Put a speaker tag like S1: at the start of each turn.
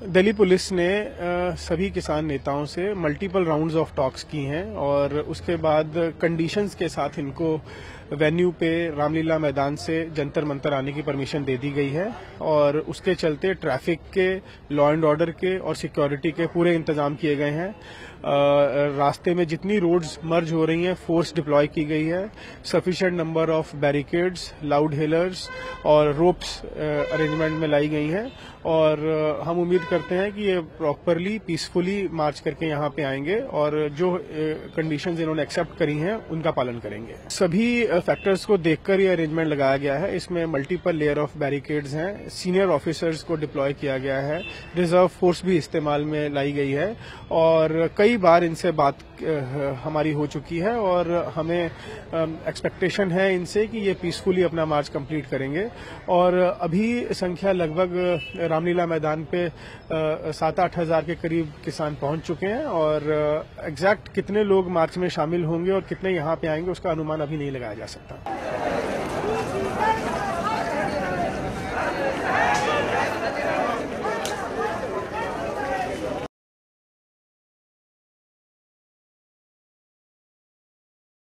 S1: Delhi police ने सभी किसान नेताओं से मल्टीपल राउंड्स ऑफ़ टॉक्स की हैं और उसके बाद कंडीशंस के साथ इनको वेन्यू पे रामलीला मैदान से जंतर मंतर आने की परमिशन दे दी गई है और उसके चलते ट्रैफ़िक के लॉ एंड ऑर्डर के और सिक्योरिटी के पूरे इंतज़ाम किए गए हैं। रास्ते में जितनी रोड्स मर्ज हो रही हैं फोर्स डिप्लॉय की गई है। Sufficient number of barricades loud hailers और रोप्स अरेंजमेंट में लाई गई हैं और हम उम्मीद करते हैं कि ये प्रॉपरली पीसफुली मार्च करके यहाँ पे आएँगे और जो कंडीशंस इन्होंने एक्सेप्ट करी हैं, उनका पालन करेंगे। सभी फैक्टर्स को देखकर ये अरेंजमेंट लगाया गया है। इसमें मल्टीपल लेयर ऑफ़ बैरिकेड्स हैं। सीनियर ऑफिसर्स को डिप्लॉय किया गया है। रिज़र्व फोर्स भी इस्तेमाल में लाई गई है। और कई बार इनसे बात हमारी हो चुकी है और हमें एक्सपेक्टेशन है इनसे कि ये पीसफुली अपना मार्च कंप्लीट करेंगे। और अभी संख्या लगभग, रामलीला मैदान पे सात आठ हज़ार के करीब किसान पहुँच चुके हैं और एग्जैक्ट कितने लोग मार्च में शामिल होंगे और कितने यहाँ पे आएँगे उसका अनुमान अभी नहीं लगाया जा सकता।